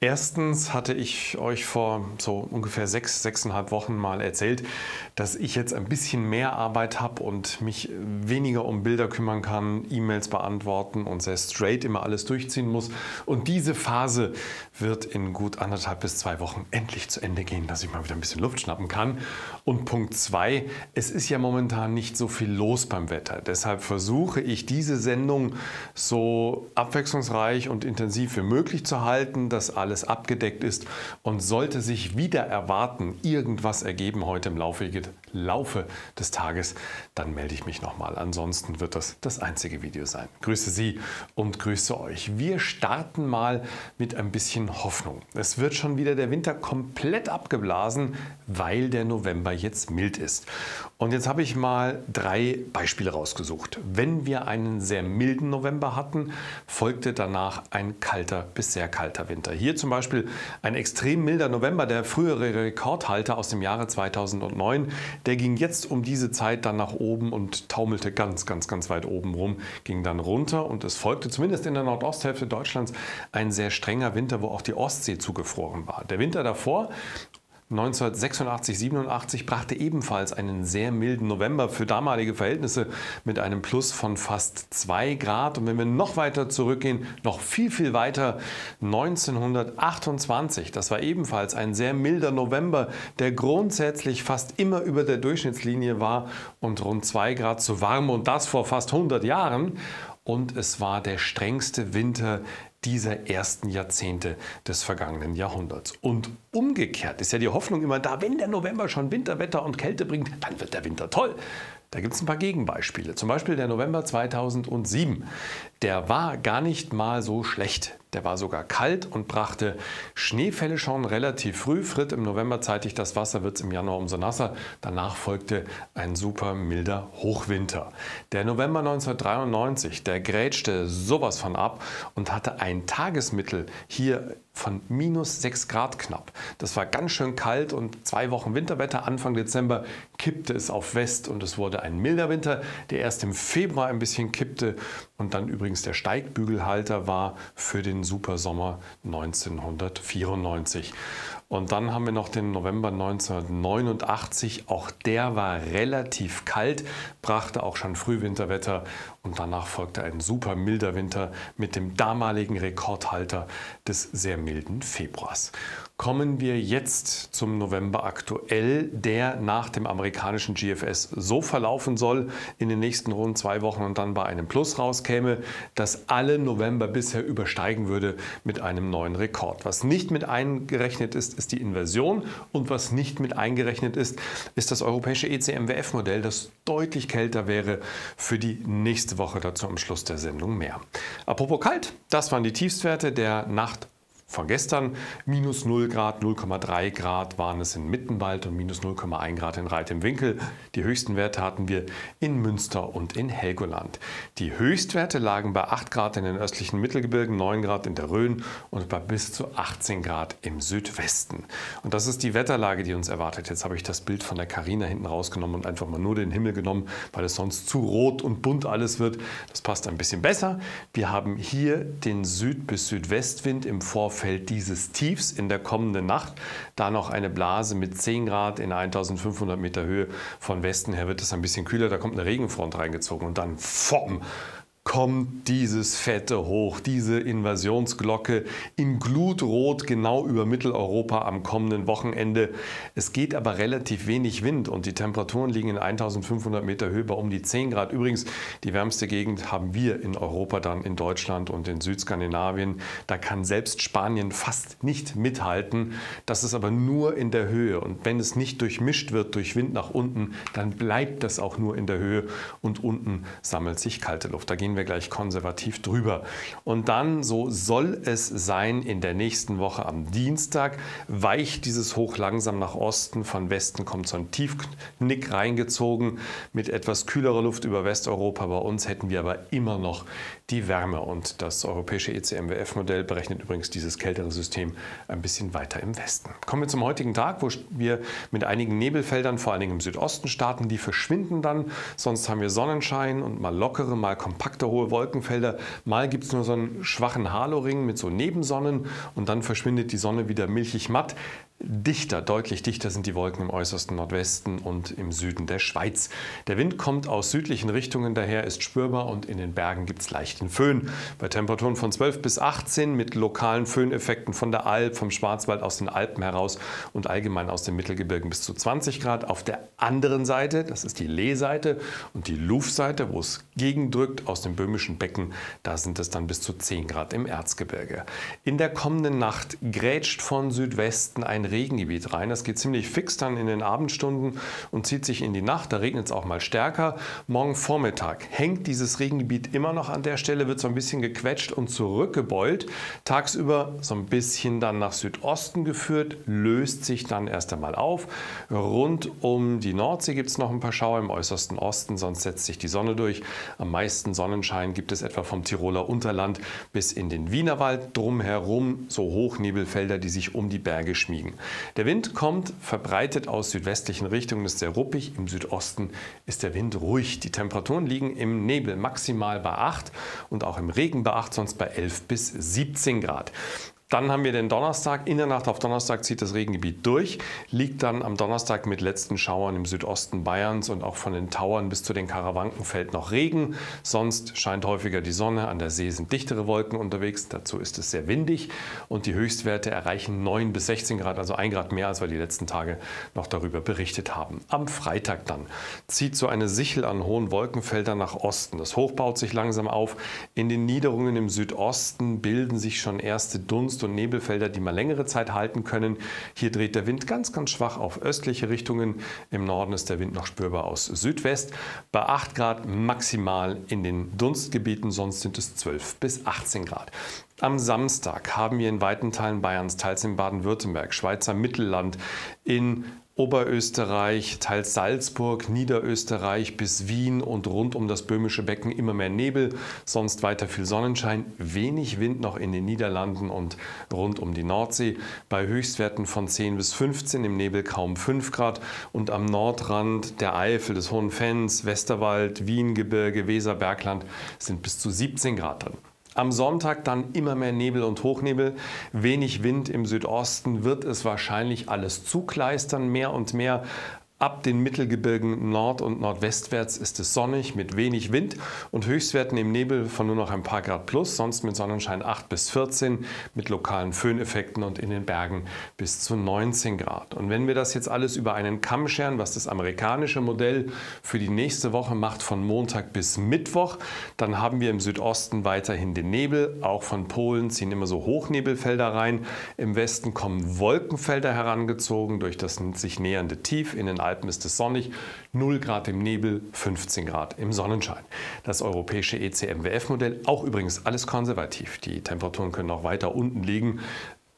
Erstens hatte ich euch vor so ungefähr sechs, sechseinhalb Wochen mal erzählt, dass ich jetzt ein bisschen mehr Arbeit habe und mich weniger um Bilder kümmern kann, E-Mails beantworten und sehr straight immer alles durchziehen muss. Und diese Phase wird in gut anderthalb bis zwei Wochen endlich zu Ende gehen, dass ich mal wieder ein bisschen Luft schnappen kann. Und Punkt zwei, es ist ja momentan nicht so viel los beim Wetter. Deshalb versuche ich diese Sendung so abwechslungsreich und intensiv wie möglich zu halten, dass alle alles abgedeckt ist und sollte sich wieder erwarten, irgendwas ergeben heute im Laufe, des Tages, dann melde ich mich nochmal. Ansonsten wird das das einzige Video sein. Grüße Sie und grüße euch. Wir starten mal mit ein bisschen Hoffnung. Es wird schon wieder der Winter komplett abgeblasen, weil der November jetzt mild ist. Und jetzt habe ich mal drei Beispiele rausgesucht. Wenn wir einen sehr milden November hatten, folgte danach ein kalter bis sehr kalter Winter. Hier zum Beispiel ein extrem milder November, der frühere Rekordhalter aus dem Jahre 2009, der ging jetzt um diese Zeit dann nach oben und taumelte ganz, ganz, ganz weit oben rum, ging dann runter und es folgte zumindest in der Nordosthälfte Deutschlands ein sehr strenger Winter, wo auch die Ostsee zugefroren war. Der Winter davor 1986, 87 brachte ebenfalls einen sehr milden November für damalige Verhältnisse mit einem Plus von fast 2 Grad. Und wenn wir noch weiter zurückgehen, noch viel, viel weiter, 1928, das war ebenfalls ein sehr milder November, der grundsätzlich fast immer über der Durchschnittslinie war und rund 2 Grad zu warm und das vor fast 100 Jahren. Und es war der strengste Winter dieser ersten Jahrzehnte des vergangenen Jahrhunderts. Und umgekehrt ist ja die Hoffnung immer da, wenn der November schon Winterwetter und Kälte bringt, dann wird der Winter toll. Da gibt es ein paar Gegenbeispiele. Zum Beispiel der November 2007. Der war gar nicht mal so schlecht. Der war sogar kalt und brachte Schneefälle schon relativ früh. Fritt im November zeitig das Wasser, wird es im Januar umso nasser. Danach folgte ein super milder Hochwinter. Der November 1993, der grätschte sowas von ab und hatte ein Tagesmittel hier von minus 6 Grad knapp. Das war ganz schön kalt und zwei Wochen Winterwetter. Anfang Dezember kippte es auf West und es wurde ein milder Winter, der erst im Februar ein bisschen kippte und dann übrigens der Steigbügelhalter war für den Supersommer 1994. Und dann haben wir noch den November 1989. Auch der war relativ kalt, brachte auch schon Frühwinterwetter und danach folgte ein super milder Winter mit dem damaligen Rekordhalter des sehr milden Februars. Kommen wir jetzt zum November aktuell, der nach dem amerikanischen GFS so verlaufen soll in den nächsten rund zwei Wochen und dann bei einem Plus rauskäme, dass alle November bisher übersteigen würde mit einem neuen Rekord. Was nicht mit eingerechnet ist, ist die Inversion und was nicht mit eingerechnet ist, ist das europäische ECMWF-Modell, das deutlich kälter wäre für die nächste Woche. Dazu am Schluss der Sendung mehr. Apropos kalt, das waren die Tiefstwerte der Nacht von gestern. Minus 0 Grad, 0,3 Grad waren es in Mittenwald und minus 0,1 Grad in Reit im Winkel. Die höchsten Werte hatten wir in Münster und in Helgoland. Die Höchstwerte lagen bei 8 Grad in den östlichen Mittelgebirgen, 9 Grad in der Rhön und bei bis zu 18 Grad im Südwesten. Und das ist die Wetterlage, die uns erwartet. Jetzt habe ich das Bild von der Karina hinten rausgenommen und einfach mal nur den Himmel genommen, weil es sonst zu rot und bunt alles wird. Das passt ein bisschen besser. Wir haben hier den Süd- bis Südwestwind im Vorfeld Vorfeld dieses Tiefs in der kommenden Nacht. Da noch eine Blase mit 10 Grad in 1500 Meter Höhe. Von Westen her wird es ein bisschen kühler, da kommt eine Regenfront reingezogen und dann vom kommt dieses Fette hoch, diese Invasionsglocke in Glutrot genau über Mitteleuropa am kommenden Wochenende. Es geht aber relativ wenig Wind und die Temperaturen liegen in 1500 Meter Höhe bei um die 10 Grad. Übrigens, die wärmste Gegend haben wir in Europa dann in Deutschland und in Südskandinavien. Da kann selbst Spanien fast nicht mithalten. Das ist aber nur in der Höhe und wenn es nicht durchmischt wird durch Wind nach unten, dann bleibt das auch nur in der Höhe und unten sammelt sich kalte Luft. Da gehen wir gleich konservativ drüber. Und dann, so soll es sein, in der nächsten Woche am Dienstag weicht dieses Hoch langsam nach Osten. Von Westen kommt so ein Tiefknick reingezogen mit etwas kühlerer Luft über Westeuropa. Bei uns hätten wir aber immer noch die Wärme. Und das europäische ECMWF-Modell berechnet übrigens dieses kältere System ein bisschen weiter im Westen. Kommen wir zum heutigen Tag, wo wir mit einigen Nebelfeldern, vor allen Dingen im Südosten starten. Die verschwinden dann. Sonst haben wir Sonnenschein und mal lockere, mal kompakte kompakte hohe Wolkenfelder. Mal gibt es nur so einen schwachen Haloring mit so Nebensonnen und dann verschwindet die Sonne wieder milchig matt. Dichter, deutlich dichter sind die Wolken im äußersten Nordwesten und im Süden der Schweiz. Der Wind kommt aus südlichen Richtungen daher, ist spürbar und in den Bergen gibt es leichten Föhn. Bei Temperaturen von 12 bis 18 mit lokalen Föhneffekten von der Alp, vom Schwarzwald aus den Alpen heraus und allgemein aus den Mittelgebirgen bis zu 20 Grad. Auf der anderen Seite, das ist die Lehseite und die Lufseite, wo es gegendrückt aus dem böhmischen Becken, da sind es dann bis zu 10 Grad im Erzgebirge. In der kommenden Nacht grätscht von Südwesten ein Regengebiet rein. Das geht ziemlich fix dann in den Abendstunden und zieht sich in die Nacht. Da regnet es auch mal stärker. Morgen Vormittag hängt dieses Regengebiet immer noch an der Stelle, wird so ein bisschen gequetscht und zurückgebeult. Tagsüber so ein bisschen dann nach Südosten geführt, löst sich dann erst einmal auf. Rund um die Nordsee gibt es noch ein paar Schauer im äußersten Osten, sonst setzt sich die Sonne durch. Am meisten Sonnenschein gibt es etwa vom Tiroler Unterland bis in den Wienerwald. Drumherum so Hochnebelfelder, die sich um die Berge schmiegen. Der Wind kommt verbreitet aus südwestlichen Richtungen, ist sehr ruppig. Im Südosten ist der Wind ruhig. Die Temperaturen liegen im Nebel maximal bei 8 und auch im Regen bei 8, sonst bei 11 bis 17 Grad. Dann haben wir den Donnerstag. In der Nacht auf Donnerstag zieht das Regengebiet durch, liegt dann am Donnerstag mit letzten Schauern im Südosten Bayerns und auch von den Tauern bis zu den Karawanken fällt noch Regen. Sonst scheint häufiger die Sonne. An der See sind dichtere Wolken unterwegs. Dazu ist es sehr windig und die Höchstwerte erreichen 9 bis 16 Grad, also 1 Grad mehr, als wir die letzten Tage noch darüber berichtet haben. Am Freitag dann zieht so eine Sichel an hohen Wolkenfeldern nach Osten. Das Hoch baut sich langsam auf. In den Niederungen im Südosten bilden sich schon erste Dunst Dunst- und Nebelfelder, die mal längere Zeit halten können. Hier dreht der Wind ganz, ganz schwach auf östliche Richtungen. Im Norden ist der Wind noch spürbar aus Südwest. Bei 8 Grad maximal in den Dunstgebieten, sonst sind es 12 bis 18 Grad. Am Samstag haben wir in weiten Teilen Bayerns, teils in Baden-Württemberg, Schweizer Mittelland, in Oberösterreich, teils Salzburg, Niederösterreich bis Wien und rund um das böhmische Becken immer mehr Nebel, sonst weiter viel Sonnenschein, wenig Wind noch in den Niederlanden und rund um die Nordsee, bei Höchstwerten von 10 bis 15, im Nebel kaum 5 Grad und am Nordrand der Eifel, des Hohen Fens, Westerwald, Wiengebirge, Weserbergland sind bis zu 17 Grad drin. Am Sonntag dann immer mehr Nebel und Hochnebel, wenig Wind im Südosten, wird es wahrscheinlich alles zukleistern, mehr und mehr Ab den Mittelgebirgen nord- und nordwestwärts ist es sonnig mit wenig Wind und Höchstwerten im Nebel von nur noch ein paar Grad plus, sonst mit Sonnenschein 8 bis 14, mit lokalen Föhneffekten und in den Bergen bis zu 19 Grad. Und wenn wir das jetzt alles über einen Kamm scheren, was das amerikanische Modell für die nächste Woche macht, von Montag bis Mittwoch, dann haben wir im Südosten weiterhin den Nebel. Auch von Polen ziehen immer so Hochnebelfelder rein. Im Westen kommen Wolkenfelder herangezogen durch das sich nähernde Tief in den Alpen ist es sonnig, 0 Grad im Nebel, 15 Grad im Sonnenschein. Das europäische ECMWF-Modell, auch übrigens alles konservativ. Die Temperaturen können auch weiter unten liegen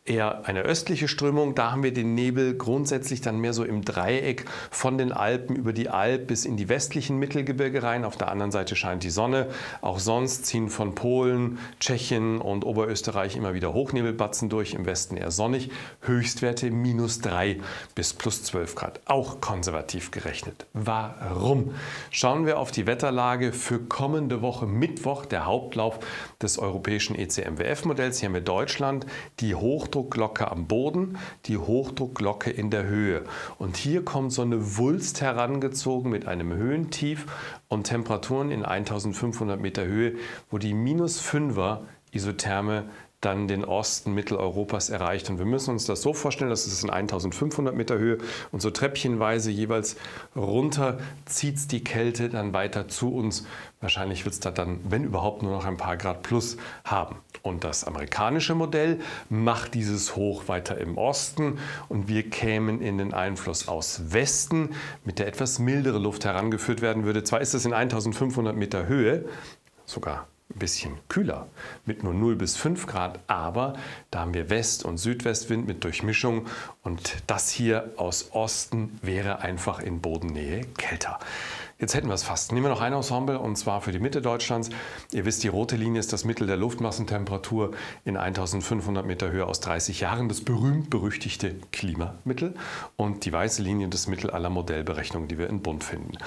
eher eine östliche Strömung. Da haben wir den Nebel grundsätzlich dann mehr so im Dreieck von den Alpen über die Alp bis in die westlichen Mittelgebirge rein. Auf der anderen Seite scheint die Sonne. Auch sonst ziehen von Polen, Tschechien und Oberösterreich immer wieder Hochnebelbatzen durch. Im Westen eher sonnig. Höchstwerte minus 3 bis plus 12 Grad. Auch konservativ gerechnet. Warum? Schauen wir auf die Wetterlage für kommende Woche Mittwoch, der Hauptlauf des europäischen ECMWF-Modells. Hier haben wir Deutschland, die Hochdruck Hochdruckglocke am Boden, die Hochdruckglocke in der Höhe. Und hier kommt so eine Wulst herangezogen mit einem Höhentief und Temperaturen in 1500 Meter Höhe, wo die minus 5er Isotherme dann den Osten Mitteleuropas erreicht. Und wir müssen uns das so vorstellen, dass es in 1500 Meter Höhe und so treppchenweise jeweils runter zieht es die Kälte dann weiter zu uns. Wahrscheinlich wird es da dann, wenn überhaupt, nur noch ein paar Grad plus haben. Und das amerikanische Modell macht dieses Hoch weiter im Osten und wir kämen in den Einfluss aus Westen, mit der etwas mildere Luft herangeführt werden würde. Zwar ist es in 1500 Meter Höhe, sogar ein bisschen kühler mit nur 0 bis 5 Grad, aber da haben wir West- und Südwestwind mit Durchmischung und das hier aus Osten wäre einfach in Bodennähe kälter. Jetzt hätten wir es fast. Nehmen wir noch ein Ensemble und zwar für die Mitte Deutschlands. Ihr wisst, die rote Linie ist das Mittel der Luftmassentemperatur in 1500 Meter Höhe aus 30 Jahren, das berühmt-berüchtigte Klimamittel. Und die weiße Linie das Mittel aller Modellberechnungen, die wir in Bund finden.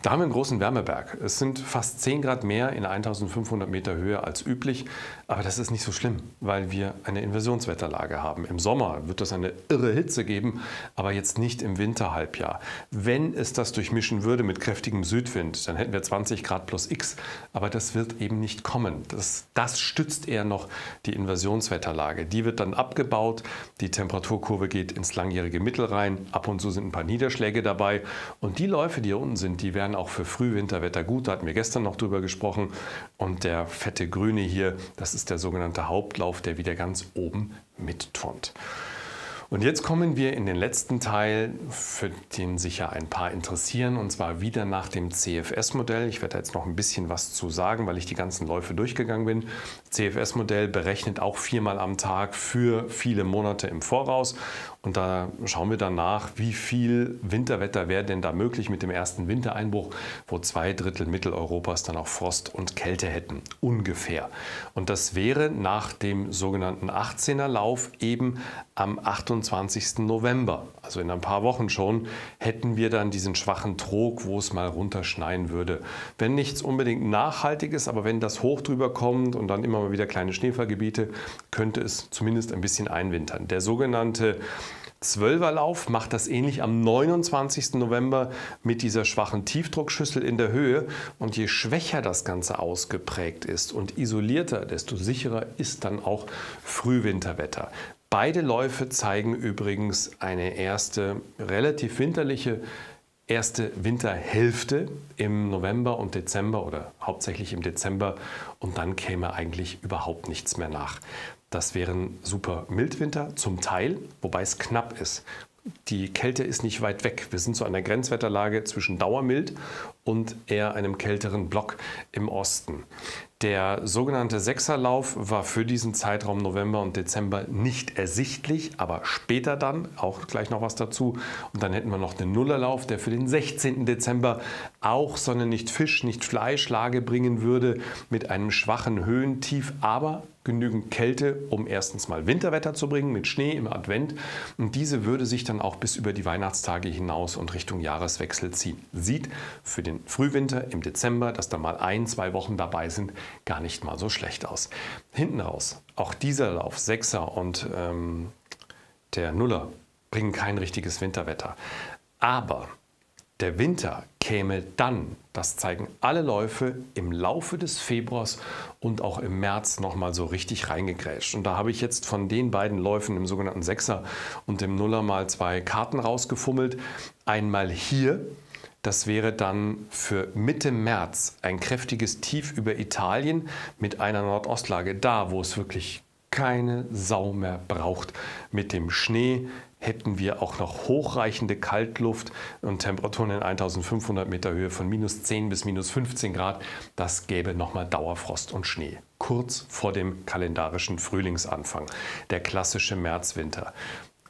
Da haben wir einen großen Wärmeberg. Es sind fast 10 Grad mehr in 1500 Meter Höhe als üblich. Aber das ist nicht so schlimm, weil wir eine Inversionswetterlage haben. Im Sommer wird es eine irre Hitze geben, aber jetzt nicht im Winterhalbjahr. Wenn es das durchmischen würde mit kräftigen Südwind, dann hätten wir 20 Grad plus X. Aber das wird eben nicht kommen. Das, das stützt eher noch die Inversionswetterlage. Die wird dann abgebaut. Die Temperaturkurve geht ins langjährige Mittel rein. Ab und zu sind ein paar Niederschläge dabei. Und die Läufe, die hier unten sind, die wären auch für Frühwinterwetter gut. Da hatten wir gestern noch drüber gesprochen. Und der fette Grüne hier, das ist der sogenannte Hauptlauf, der wieder ganz oben mitturnt. Und jetzt kommen wir in den letzten Teil, für den sich ja ein paar interessieren, und zwar wieder nach dem CFS-Modell. Ich werde da jetzt noch ein bisschen was zu sagen, weil ich die ganzen Läufe durchgegangen bin. CFS-Modell berechnet auch viermal am Tag für viele Monate im Voraus. Und da schauen wir dann nach, wie viel Winterwetter wäre denn da möglich mit dem ersten Wintereinbruch, wo zwei Drittel Mitteleuropas dann auch Frost und Kälte hätten, ungefähr. Und das wäre nach dem sogenannten 18er Lauf eben am 28. November, also in ein paar Wochen schon, hätten wir dann diesen schwachen Trog, wo es mal runterschneien würde. Wenn nichts unbedingt nachhaltig ist, aber wenn das hoch drüber kommt und dann immer mal wieder kleine Schneefallgebiete, könnte es zumindest ein bisschen einwintern. Der sogenannte Zwölferlauf macht das ähnlich am 29. November mit dieser schwachen Tiefdruckschüssel in der Höhe. Und je schwächer das Ganze ausgeprägt ist und isolierter, desto sicherer ist dann auch Frühwinterwetter. Beide Läufe zeigen übrigens eine erste relativ winterliche erste Winterhälfte im November und Dezember oder hauptsächlich im Dezember und dann käme eigentlich überhaupt nichts mehr nach. Das wären super Mildwinter zum Teil, wobei es knapp ist. Die Kälte ist nicht weit weg. Wir sind an der Grenzwetterlage zwischen Dauermild und eher einem kälteren Block im Osten. Der sogenannte Sechserlauf war für diesen Zeitraum November und Dezember nicht ersichtlich, aber später dann, auch gleich noch was dazu. Und dann hätten wir noch den Nullerlauf, der für den 16. Dezember auch Sonne, nicht Fisch, nicht Fleischlage bringen würde, mit einem schwachen Höhentief, aber genügend Kälte, um erstens mal Winterwetter zu bringen mit Schnee im Advent. Und diese würde sich dann auch bis über die Weihnachtstage hinaus und Richtung Jahreswechsel ziehen. Sieht für den Frühwinter im Dezember, dass da mal ein, zwei Wochen dabei sind, gar nicht mal so schlecht aus. Hinten raus, auch dieser Lauf, Sechser und ähm, der Nuller, bringen kein richtiges Winterwetter. Aber der Winter käme dann, das zeigen alle Läufe, im Laufe des Februars und auch im März nochmal so richtig reingegrätscht. Und da habe ich jetzt von den beiden Läufen, im sogenannten Sechser und dem Nuller, mal zwei Karten rausgefummelt. Einmal hier, das wäre dann für Mitte März ein kräftiges Tief über Italien mit einer Nordostlage da, wo es wirklich keine Sau mehr braucht. Mit dem Schnee hätten wir auch noch hochreichende Kaltluft und Temperaturen in 1500 Meter Höhe von minus 10 bis minus 15 Grad. Das gäbe nochmal Dauerfrost und Schnee. Kurz vor dem kalendarischen Frühlingsanfang, der klassische Märzwinter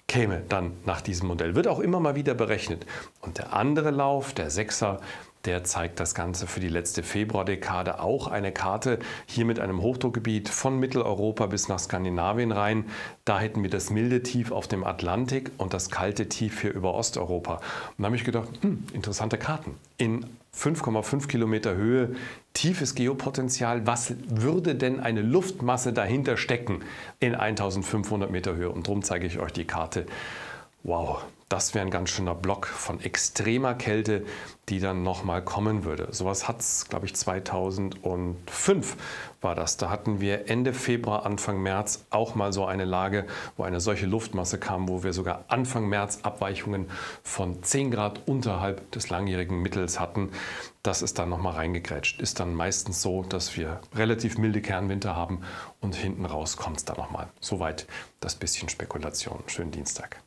käme dann nach diesem Modell. Wird auch immer mal wieder berechnet. Und der andere Lauf, der Sechser, der zeigt das Ganze für die letzte Februardekade auch eine Karte hier mit einem Hochdruckgebiet von Mitteleuropa bis nach Skandinavien rein. Da hätten wir das milde Tief auf dem Atlantik und das kalte Tief hier über Osteuropa. Und da habe ich gedacht, hm, interessante Karten. In 5,5 Kilometer Höhe, tiefes Geopotenzial. Was würde denn eine Luftmasse dahinter stecken in 1500 Meter Höhe? Und darum zeige ich euch die Karte. Wow, das wäre ein ganz schöner Block von extremer Kälte, die dann nochmal kommen würde. Sowas hat es, glaube ich, 2005 war das. Da hatten wir Ende Februar, Anfang März auch mal so eine Lage, wo eine solche Luftmasse kam, wo wir sogar Anfang März Abweichungen von 10 Grad unterhalb des langjährigen Mittels hatten. Das ist dann nochmal reingegrätscht. Ist dann meistens so, dass wir relativ milde Kernwinter haben und hinten raus kommt es dann nochmal. Soweit das bisschen Spekulation. Schönen Dienstag.